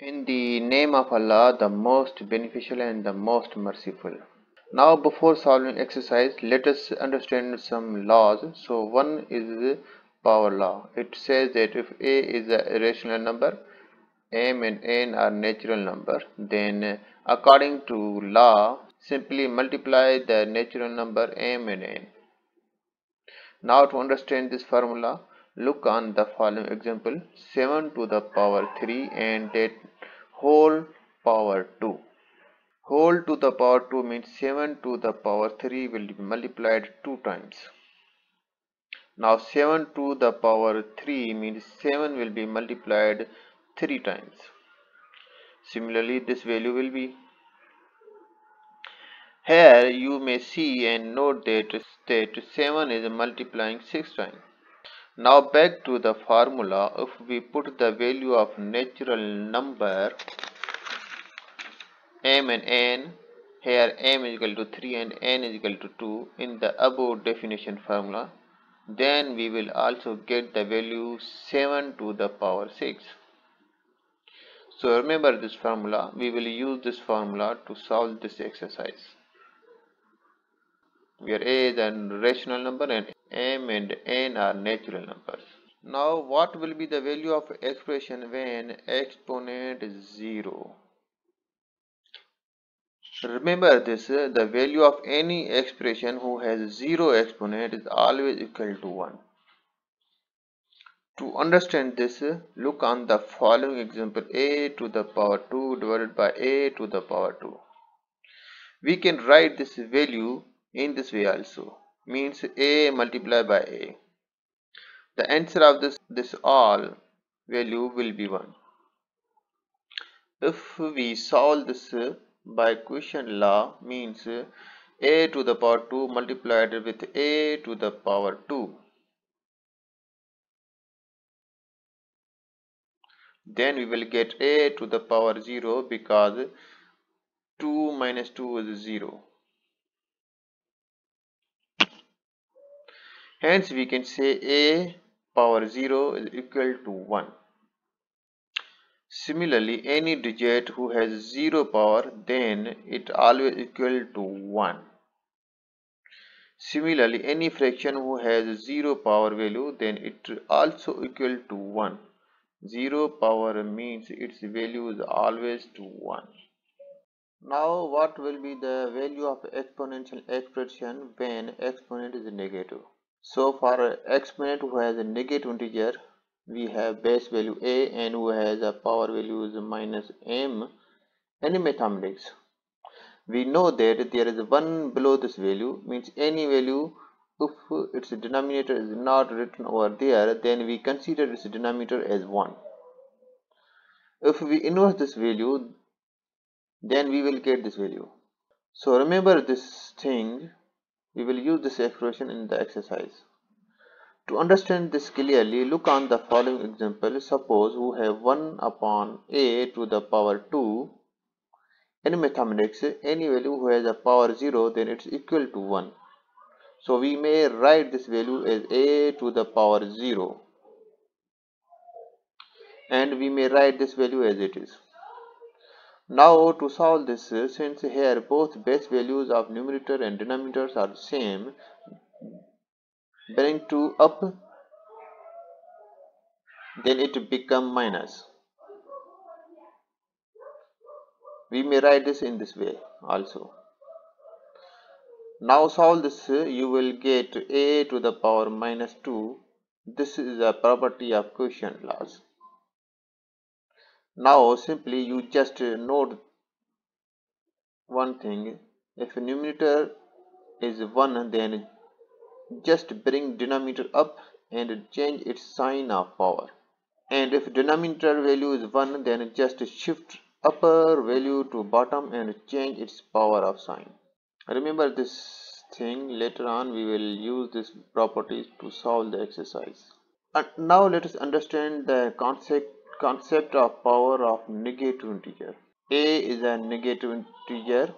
In the name of Allah, the most beneficial and the most merciful. Now before solving exercise, let us understand some laws. So one is the power law. It says that if A is a rational number, M and N are natural number, then according to law, simply multiply the natural number M and N. Now to understand this formula, look on the following example. 7 to the power 3 and that whole power 2 whole to the power 2 means 7 to the power 3 will be multiplied 2 times. Now 7 to the power 3 means 7 will be multiplied 3 times. Similarly this value will be. Here you may see and note that, that 7 is multiplying 6 times now back to the formula, if we put the value of natural number m and n, here m is equal to 3 and n is equal to 2 in the above definition formula, then we will also get the value 7 to the power 6. So remember this formula, we will use this formula to solve this exercise where a is a rational number and m and n are natural numbers. Now what will be the value of expression when exponent is 0? Remember this, uh, the value of any expression who has 0 exponent is always equal to 1. To understand this, uh, look on the following example a to the power 2 divided by a to the power 2. We can write this value in this way also. Means a multiplied by a. The answer of this this all value will be 1 if we solve this by quotient law means a to the power 2 multiplied with a to the power 2 then we will get a to the power 0 because 2 minus 2 is 0 Hence we can say a power 0 is equal to 1. Similarly, any digit who has 0 power then it always equal to 1. Similarly, any fraction who has 0 power value then it also equal to 1. 0 power means its value is always to 1. Now what will be the value of exponential expression when exponent is negative? So for exponent who has a negative integer, we have base value a and who has a power value is minus m. any mathematics, we know that there is one below this value means any value if its denominator is not written over there then we consider its denominator as 1 if we inverse this value then we will get this value so remember this thing we will use this expression in the exercise. To understand this clearly, look on the following example. Suppose we have 1 upon a to the power 2. In mathematics, any value who has a power 0, then it's equal to 1. So we may write this value as a to the power 0. And we may write this value as it is. Now to solve this, uh, since here both base values of numerator and denominators are same, bring 2 up, then it become minus. We may write this in this way also. Now solve this, uh, you will get a to the power minus 2. This is a property of quotient laws. Now simply you just uh, note one thing. If numerator is 1 then just bring denominator up and change its sign of power. And if denominator value is 1 then just shift upper value to bottom and change its power of sign. Remember this thing. Later on we will use this properties to solve the exercise. And now let us understand the concept concept of power of negative integer. A is a negative integer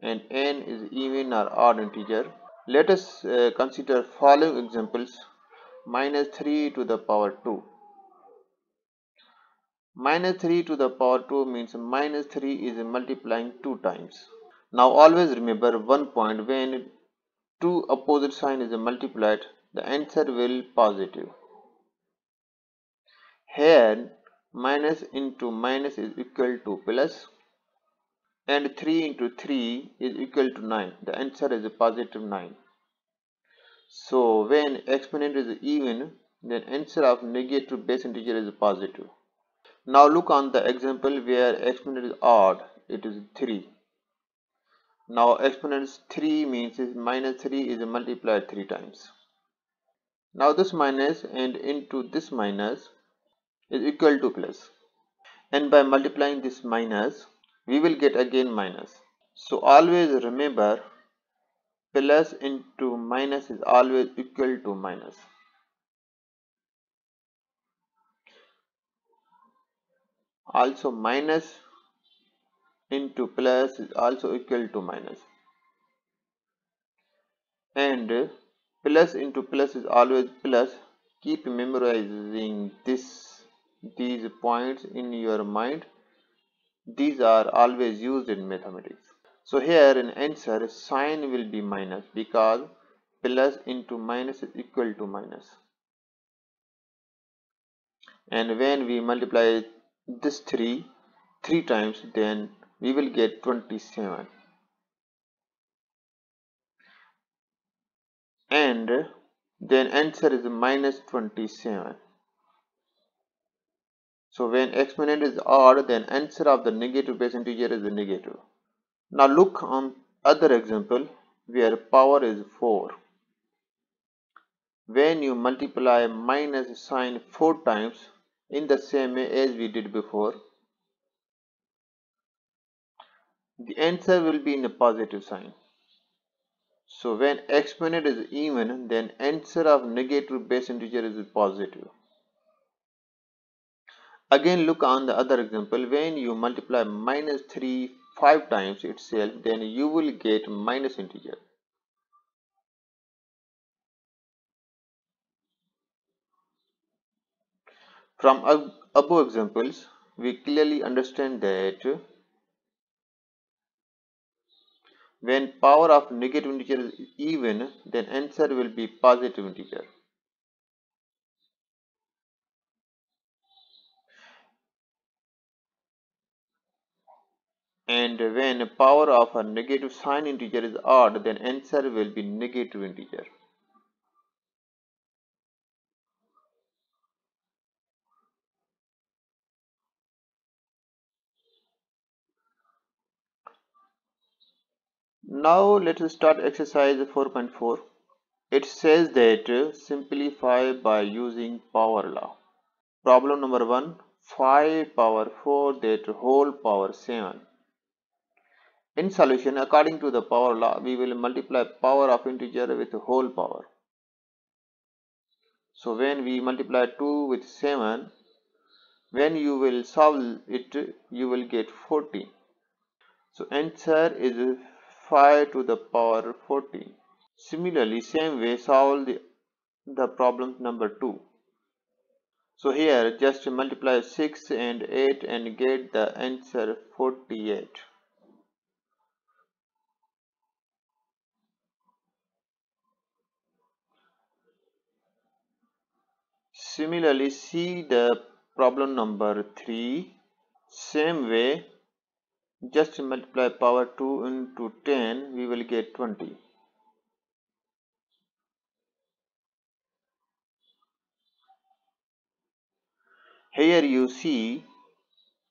and n is even or odd integer. Let us uh, consider following examples minus 3 to the power 2. Minus 3 to the power 2 means minus 3 is multiplying 2 times. Now always remember one point when two opposite sign is multiplied the answer will positive. Here minus into minus is equal to plus and 3 into 3 is equal to 9. The answer is a positive 9. So when exponent is even then answer of negative base integer is positive. Now look on the example where exponent is odd it is 3. Now exponent 3 means is minus 3 is multiplied 3 times. Now this minus and into this minus is equal to plus. And by multiplying this minus we will get again minus. So always remember plus into minus is always equal to minus. Also minus into plus is also equal to minus. And plus into plus is always plus. Keep memorizing this these points in your mind these are always used in mathematics. So here in answer sign will be minus because plus into minus is equal to minus. And when we multiply this 3 3 times then we will get 27 and then answer is minus 27 so when exponent is odd, then answer of the negative base integer is negative. Now look on other example where power is 4. When you multiply minus sign 4 times in the same way as we did before, the answer will be in a positive sign. So when exponent is even, then answer of negative base integer is positive. Again look on the other example when you multiply minus 3 5 times itself then you will get minus integer. From above examples we clearly understand that when power of negative integer is even then answer will be positive integer. And when power of a negative sign integer is odd then answer will be negative integer. Now let us start exercise 4.4. It says that uh, simplify by using power law. Problem number 1 5 power 4 that whole power 7 in solution, according to the power law, we will multiply power of integer with whole power. So when we multiply 2 with 7, when you will solve it, you will get 14. So answer is 5 to the power 14. Similarly, same way solve the, the problem number 2. So here just multiply 6 and 8 and get the answer 48. Similarly, see the problem number 3. Same way, just multiply power 2 into 10, we will get 20. Here you see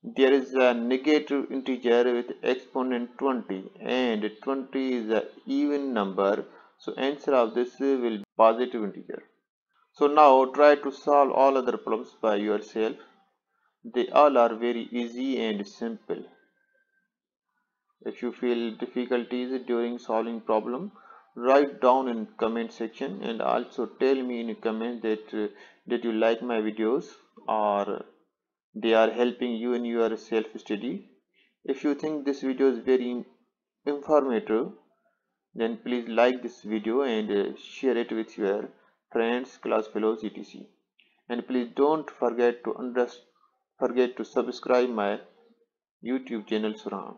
there is a negative integer with exponent 20 and 20 is an even number so answer of this will be positive integer so now try to solve all other problems by yourself. They all are very easy and simple. If you feel difficulties during solving problem, write down in comment section and also tell me in comment that uh, you like my videos or they are helping you in your self study. If you think this video is very informative, then please like this video and uh, share it with your friends, class fellows, etc. And please don't forget to forget to subscribe my YouTube channel Surhann.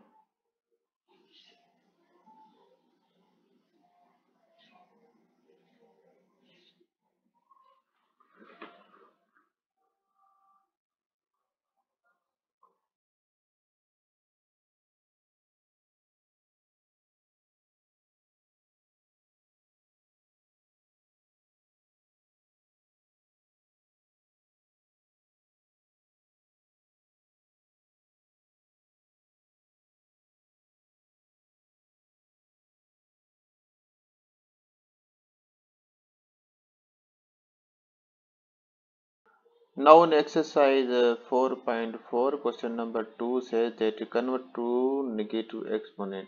Now in exercise uh, 4.4 question number 2 says that convert to negative exponent.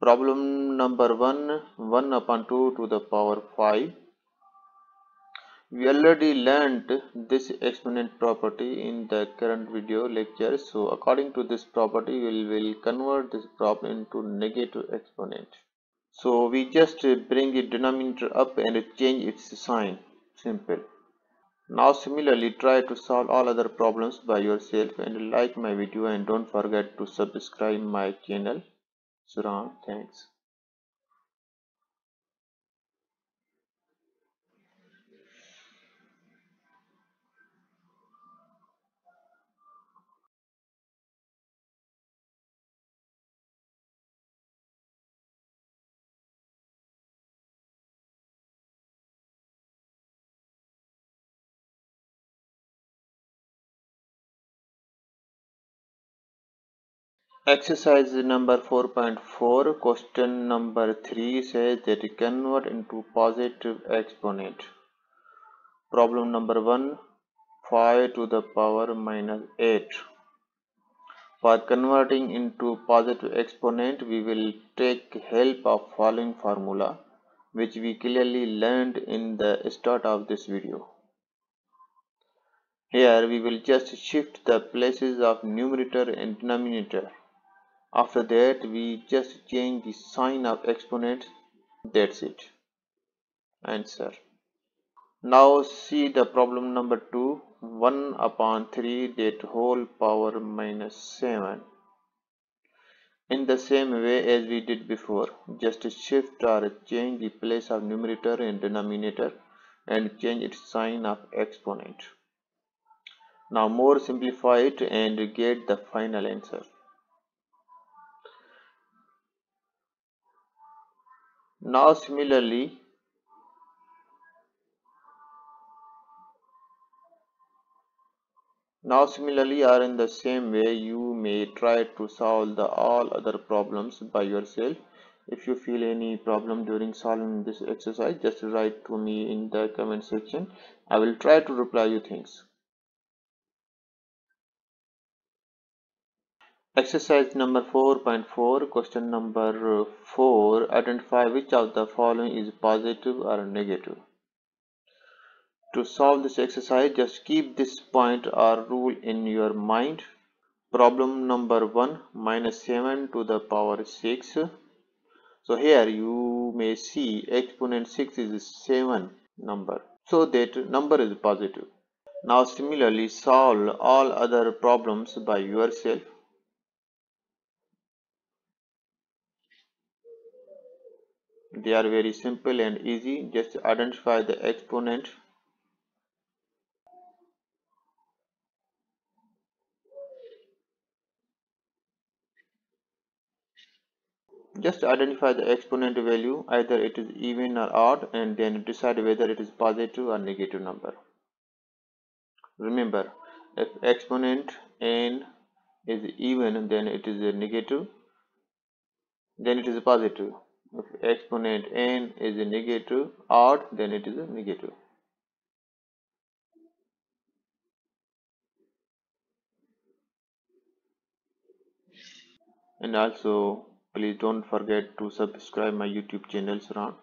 Problem number 1 1 upon 2 to the power 5. We already learned this exponent property in the current video lecture. So according to this property we will convert this problem into negative exponent. So we just bring the denominator up and change its sign. Simple. Now similarly try to solve all other problems by yourself and like my video and don't forget to subscribe my channel. Surhann, thanks. Exercise number 4.4 question number 3 says that convert into positive exponent. Problem number 1 5 to the power minus 8. For converting into positive exponent we will take help of following formula which we clearly learned in the start of this video. Here we will just shift the places of numerator and denominator after that we just change the sign of exponent. That's it. Answer. Now see the problem number 2 1 upon 3 that whole power minus 7 in the same way as we did before just shift or change the place of numerator and denominator and change its sign of exponent. Now more simplify it and get the final answer Now similarly Now similarly or in the same way you may try to solve the all other problems by yourself. If you feel any problem during solving this exercise just write to me in the comment section. I will try to reply you things. Exercise number 4.4 question number 4 identify which of the following is positive or negative. To solve this exercise just keep this point or rule in your mind. Problem number 1 minus 7 to the power 6. So here you may see exponent 6 is 7 number. So that number is positive. Now similarly solve all other problems by yourself they are very simple and easy. Just identify the exponent. Just identify the exponent value. Either it is even or odd and then decide whether it is positive or negative number. Remember if exponent n is even then it is a negative. Then it is a positive if exponent n is a negative odd then it is a negative. And also please don't forget to subscribe my youtube channel Surhann